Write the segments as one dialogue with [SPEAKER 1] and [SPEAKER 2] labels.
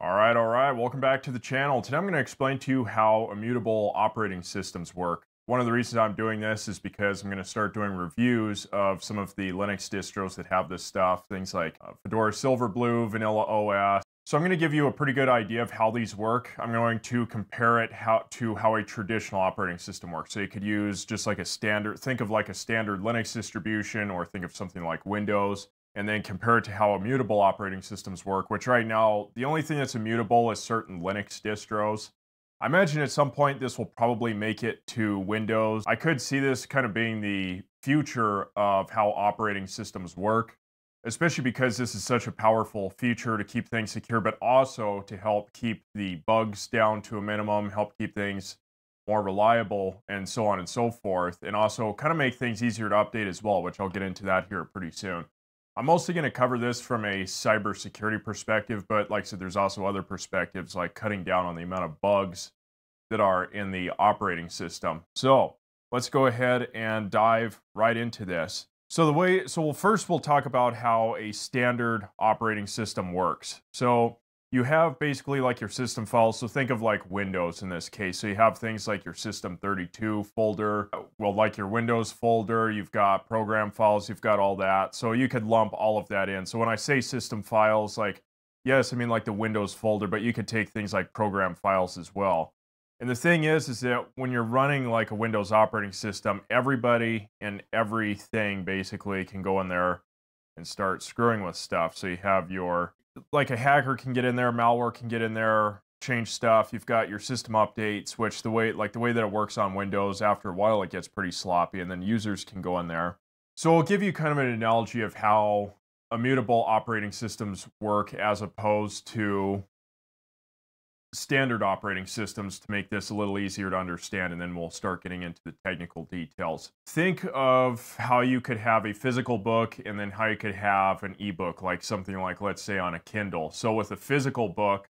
[SPEAKER 1] All right, all right. Welcome back to the channel. Today I'm going to explain to you how immutable operating systems work. One of the reasons I'm doing this is because I'm going to start doing reviews of some of the Linux distros that have this stuff, things like uh, Fedora Silverblue, Vanilla OS. So I'm going to give you a pretty good idea of how these work. I'm going to compare it how, to how a traditional operating system works. So you could use just like a standard, think of like a standard Linux distribution or think of something like Windows and then compare it to how immutable operating systems work, which right now, the only thing that's immutable is certain Linux distros. I imagine at some point this will probably make it to Windows. I could see this kind of being the future of how operating systems work, especially because this is such a powerful feature to keep things secure, but also to help keep the bugs down to a minimum, help keep things more reliable, and so on and so forth, and also kind of make things easier to update as well, which I'll get into that here pretty soon. I'm mostly going to cover this from a cybersecurity perspective, but like I said, there's also other perspectives like cutting down on the amount of bugs that are in the operating system. So let's go ahead and dive right into this. So the way, so we'll first we'll talk about how a standard operating system works. So you have basically like your system files. So think of like Windows in this case. So you have things like your system32 folder, well, like your Windows folder, you've got program files, you've got all that. So you could lump all of that in. So when I say system files, like, yes, I mean like the Windows folder, but you could take things like program files as well. And the thing is, is that when you're running like a Windows operating system, everybody and everything basically can go in there and start screwing with stuff. So you have your like a hacker can get in there, malware can get in there, change stuff. You've got your system updates, which the way like the way that it works on Windows, after a while it gets pretty sloppy, and then users can go in there. So I'll give you kind of an analogy of how immutable operating systems work as opposed to standard operating systems to make this a little easier to understand, and then we'll start getting into the technical details. Think of how you could have a physical book and then how you could have an ebook, like something like, let's say, on a Kindle. So with a physical book,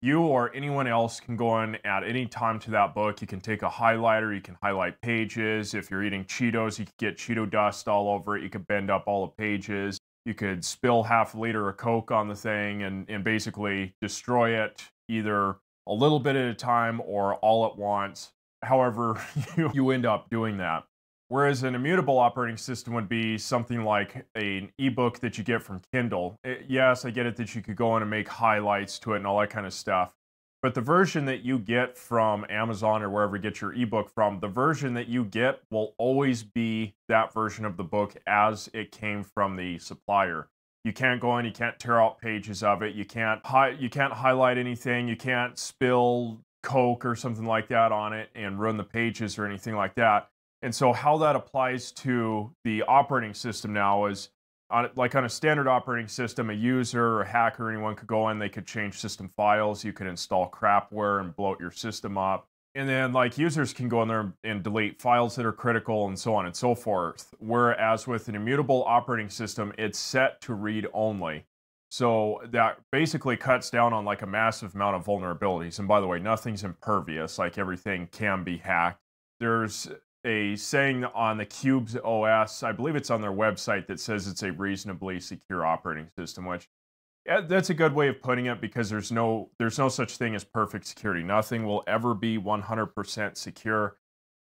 [SPEAKER 1] you or anyone else can go in at any time to that book. You can take a highlighter, you can highlight pages. If you're eating Cheetos, you could get Cheeto dust all over it. You could bend up all the pages. You could spill half a liter of Coke on the thing and, and basically destroy it either a little bit at a time or all at once. However, you, you end up doing that. Whereas an immutable operating system would be something like an ebook that you get from Kindle. It, eh, yes, I get it that you could go in and make highlights to it and all that kind of stuff. But the version that you get from Amazon or wherever you get your ebook from, the version that you get will always be that version of the book as it came from the supplier. You can't go in, you can't tear out pages of it, you can't hi- you can't highlight anything, you can't spill Coke or something like that on it and ruin the pages or anything like that. And so how that applies to the operating system now is on, like on a standard operating system, a user or a hacker, anyone could go in, they could change system files, you could install crapware and bloat your system up. And then like users can go in there and delete files that are critical and so on and so forth. Whereas with an immutable operating system, it's set to read only. So that basically cuts down on like a massive amount of vulnerabilities. And by the way, nothing's impervious, like everything can be hacked. There's a saying on the Qubes OS, I believe it's on their website, that says it's a reasonably secure operating system, which yeah, that's a good way of putting it because there's no there's no such thing as perfect security. Nothing will ever be 100% secure.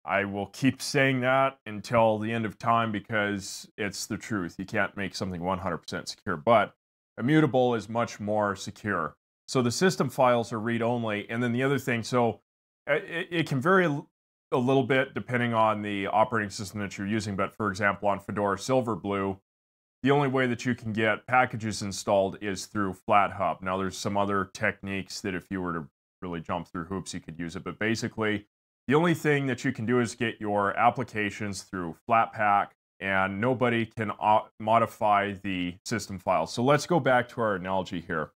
[SPEAKER 1] I will keep saying that until the end of time because it's the truth. You can't make something 100% secure, but immutable is much more secure. So the system files are read only, and then the other thing, so uh, it, it can vary a little bit depending on the operating system that you're using. But for example, on Fedora Silverblue, the only way that you can get packages installed is through FlatHub. Now, there's some other techniques that if you were to really jump through hoops, you could use it. But basically, the only thing that you can do is get your applications through Flatpak, and nobody can uh, modify the system files. So let's go back to our analogy here.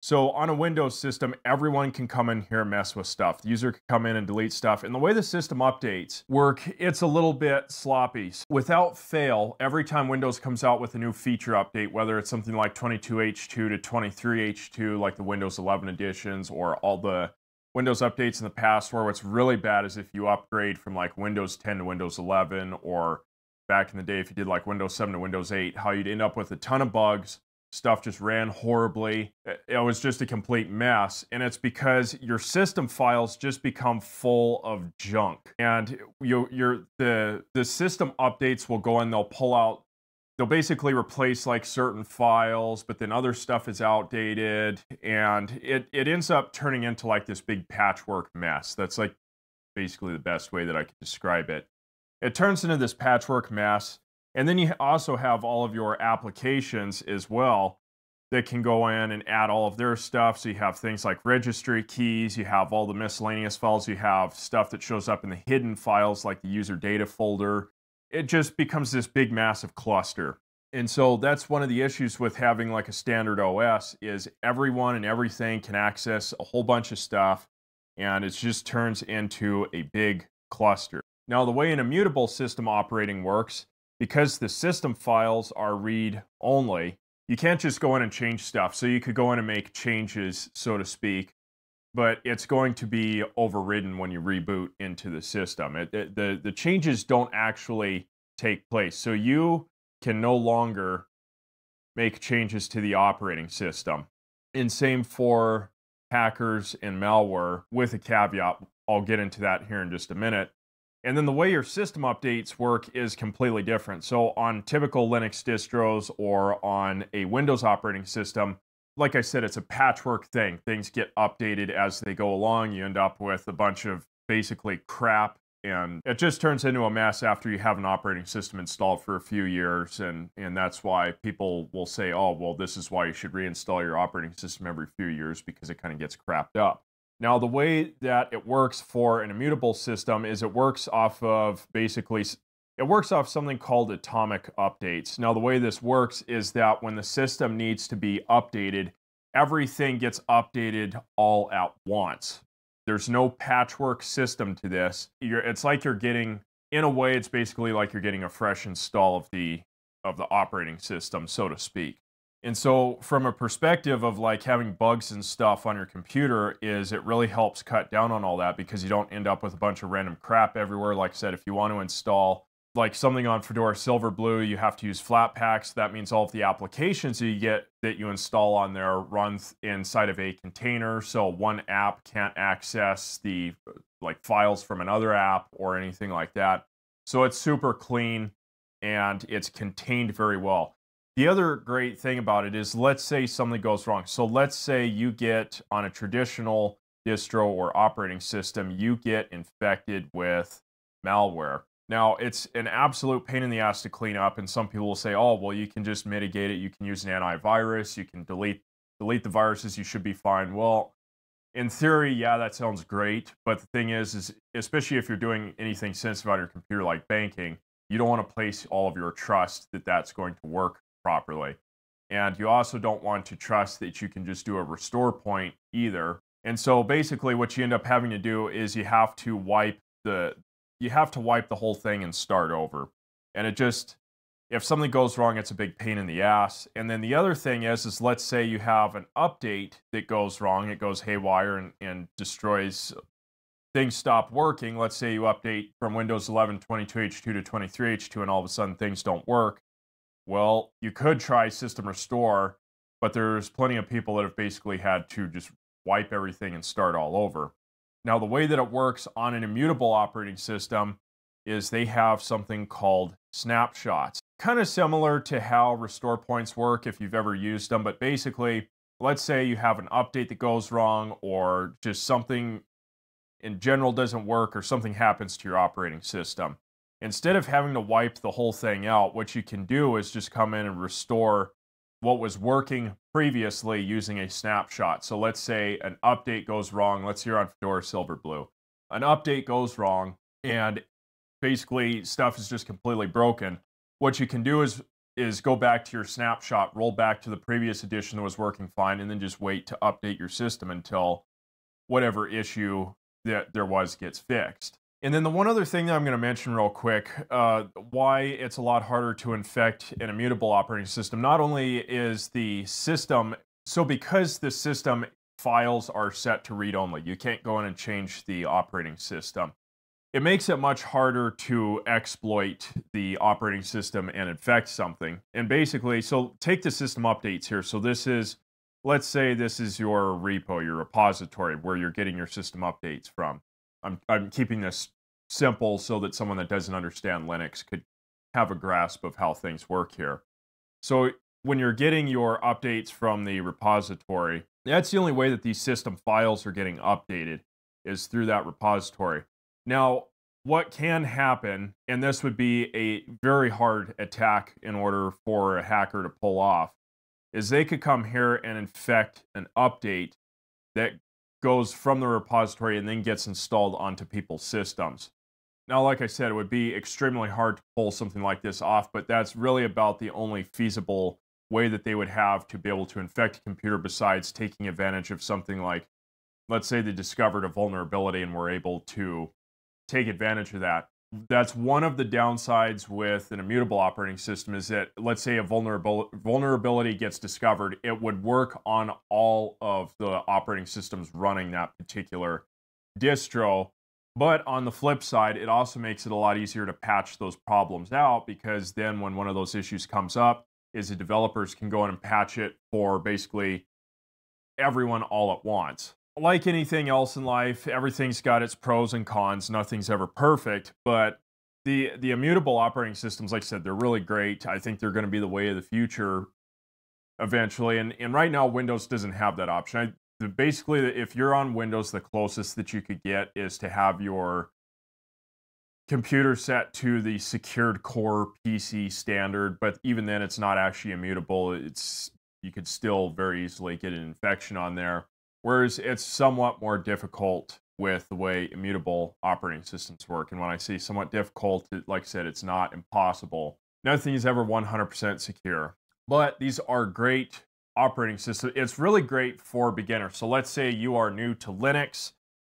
[SPEAKER 1] So on a Windows system, everyone can come in here and mess with stuff. The user can come in and delete stuff. And the way the system updates work, it's a little bit sloppy. Without fail, every time Windows comes out with a new feature update, whether it's something like 22H2 to 23H2, like the Windows 11 editions, or all the Windows updates in the past, where what's really bad is if you upgrade from like Windows 10 to Windows 11, or back in the day, if you did like Windows 7 to Windows 8, how you'd end up with a ton of bugs, stuff just ran horribly. It was just a complete mess. And it's because your system files just become full of junk. And you, your the the system updates will go in, they'll pull out they'll basically replace like certain files, but then other stuff is outdated, and it it ends up turning into like this big patchwork mess. That's like basically the best way that I could describe it. It turns into this patchwork mess, and then you also have all of your applications as well that can go in and add all of their stuff. So you have things like registry keys, you have all the miscellaneous files, you have stuff that shows up in the hidden files like the user data folder it just becomes this big massive cluster. And so that's one of the issues with having like a standard OS is everyone and everything can access a whole bunch of stuff and it just turns into a big cluster. Now the way an immutable system operating works, because the system files are read only, you can't just go in and change stuff. So you could go in and make changes, so to speak, but it's going to be overridden when you reboot into the system. It, it, the, the changes don't actually take place. So you can no longer make changes to the operating system. And same for hackers and malware with a caveat. I'll get into that here in just a minute. And then the way your system updates work is completely different. So on typical Linux distros or on a Windows operating system, like I said, it's a patchwork thing. Things get updated as they go along. You end up with a bunch of basically crap and it just turns into a mess after you have an operating system installed for a few years and and that's why people will say oh well this is why you should reinstall your operating system every few years because it kind of gets crapped up now the way that it works for an immutable system is it works off of basically it works off something called atomic updates. Now, the way this works is that when the system needs to be updated, everything gets updated all at once. There's no patchwork system to this. You're, it's like you're getting, in a way, it's basically like you're getting a fresh install of the of the operating system, so to speak. And so, from a perspective of like having bugs and stuff on your computer, is it really helps cut down on all that because you don't end up with a bunch of random crap everywhere. Like I said, if you want to install like something on Fedora Silverblue, you have to use Flatpaks. That means all of the applications you get that you install on there run inside of a container. So one app can't access the like files from another app or anything like that. So it's super clean and it's contained very well. The other great thing about it is let's say something goes wrong. So let's say you get on a traditional distro or operating system, you get infected with malware now, it's an absolute pain in the ass to clean up, and some people will say, "Oh, well, you can just mitigate it. You can use an antivirus. You can delete delete the viruses. You should be fine." Well, in theory, yeah, that sounds great, but the thing is, is especially if you're doing anything sensitive on your computer like banking, you don't want to place all of your trust that that's going to work properly, and you also don't want to trust that you can just do a restore point either. And so, basically, what you end up having to do is you have to wipe the you have to wipe the whole thing and start over. And it just, if something goes wrong, it's a big pain in the ass. And then the other thing is, is let's say you have an update that goes wrong, it goes haywire and, and destroys things stop working. Let's say you update from Windows 11 22H2 to 23H2 and all of a sudden things don't work. Well, you could try system restore, but there's plenty of people that have basically had to just wipe everything and start all over. Now, the way that it works on an immutable operating system is they have something called snapshots. Kind of similar to how restore points work if you've ever used them, but basically, let's say you have an update that goes wrong or just something in general doesn't work or something happens to your operating system. Instead of having to wipe the whole thing out, what you can do is just come in and restore what was working previously using a snapshot. So let's say an update goes wrong. Let's hear on Fedora Silverblue. An update goes wrong and basically stuff is just completely broken. What you can do is is go back to your snapshot, roll back to the previous edition that was working fine, and then just wait to update your system until whatever issue that there was gets fixed. And then the one other thing that I'm going to mention real quick, uh, why it's a lot harder to infect an immutable operating system. Not only is the system, so because the system files are set to read only, you can't go in and change the operating system. it makes it much harder to exploit the operating system and infect something. And basically, so take the system updates here. So this is, let's say this is your repo, your repository, where you're getting your system updates from. I'm, I'm keeping this simple so that someone that doesn't understand Linux could have a grasp of how things work here. So when you're getting your updates from the repository, that's the only way that these system files are getting updated is through that repository. Now, what can happen, and this would be a very hard attack in order for a hacker to pull off, is they could come here and infect an update that goes from the repository and then gets installed onto people's systems. Now, like I said, it would be extremely hard to pull something like this off, but that's really about the only feasible way that they would have to be able to infect a computer besides taking advantage of something like, let's say they discovered a vulnerability and were able to take advantage of that. That's one of the downsides with an immutable operating system is that let's say a vulnerable vulnerability gets discovered, it would work on all of the operating systems running that particular distro. But on the flip side, it also makes it a lot easier to patch those problems out because then when one of those issues comes up, is the developers can go in and patch it for basically everyone all at once like anything else in life, everything's got its pros and cons. Nothing's ever perfect, but the the immutable operating systems, like I said, they're really great. I think they're going to be the way of the future eventually. And and right now, Windows doesn't have that option. I, basically, if you're on Windows, the closest that you could get is to have your computer set to the secured core PC standard. But even then, it's not actually immutable. It's you could still very easily get an infection on there. Whereas it's somewhat more difficult with the way immutable operating systems work. And when I say somewhat difficult, like I said, it's not impossible. Nothing is ever 100% secure. But these are great operating systems. It's really great for beginners. So let's say you are new to Linux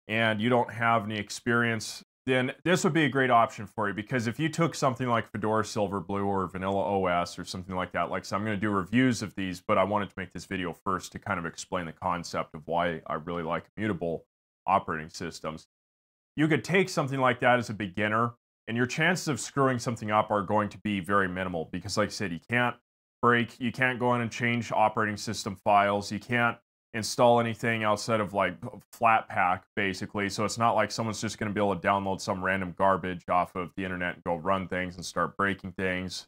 [SPEAKER 1] and you don't have any experience then this would be a great option for you because if you took something like Fedora Silverblue or Vanilla OS or something like that, like so I'm going to do reviews of these, but I wanted to make this video first to kind of explain the concept of why I really like immutable operating systems. You could take something like that as a beginner and your chances of screwing something up are going to be very minimal because like I said, you can't break, you can't go in and change operating system files, you can't install anything outside of like Flatpak, basically. So it's not like someone's just going to be able to download some random garbage off of the internet and go run things and start breaking things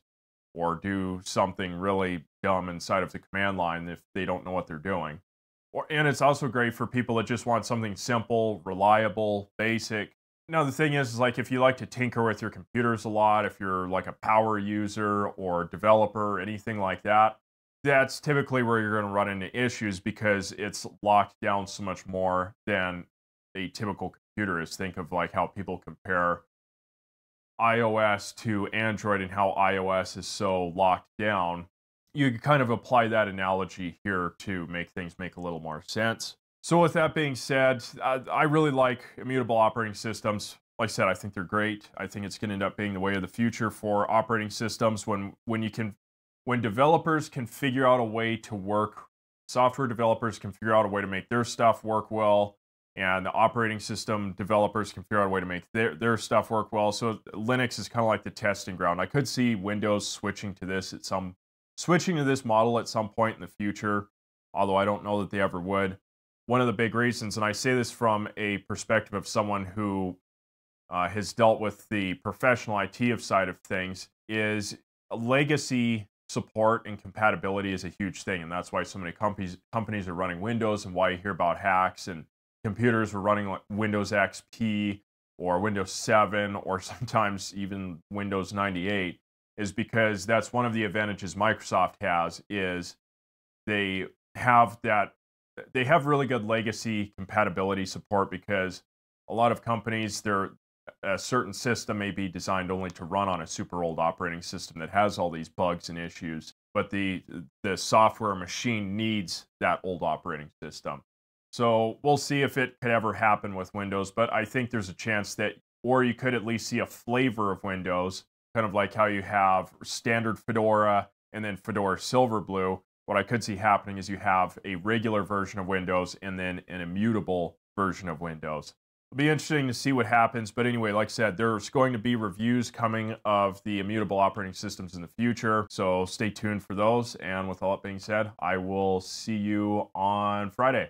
[SPEAKER 1] or do something really dumb inside of the command line if they don't know what they're doing. Or, and it's also great for people that just want something simple, reliable, basic. Now, the thing is, is like if you like to tinker with your computers a lot, if you're like a power user or developer, anything like that, that's typically where you're going to run into issues because it's locked down so much more than a typical computer is. Think of like how people compare iOS to Android and how iOS is so locked down. You kind of apply that analogy here to make things make a little more sense. So, with that being said, I, I really like immutable operating systems. Like I said, I think they're great. I think it's going to end up being the way of the future for operating systems when when you can when developers can figure out a way to work, software developers can figure out a way to make their stuff work well, and the operating system developers can figure out a way to make their, their stuff work well. So Linux is kind of like the testing ground. I could see Windows switching to this at some switching to this model at some point in the future, although I don't know that they ever would. One of the big reasons, and I say this from a perspective of someone who uh, has dealt with the professional IT of side of things, is legacy support and compatibility is a huge thing, and that's why so many companies companies are running Windows, and why you hear about hacks and computers are running like Windows XP or Windows 7 or sometimes even Windows 98 is because that's one of the advantages Microsoft has is they have that they have really good legacy compatibility support because a lot of companies they're a certain system may be designed only to run on a super old operating system that has all these bugs and issues, but the the software machine needs that old operating system. So we'll see if it could ever happen with Windows, but I think there's a chance that, or you could at least see a flavor of Windows, kind of like how you have standard Fedora and then Fedora Silverblue. What I could see happening is you have a regular version of Windows and then an immutable version of Windows. It'll be interesting to see what happens. But anyway, like I said, there's going to be reviews coming of the immutable operating systems in the future. So stay tuned for those. And with all that being said, I will see you on Friday.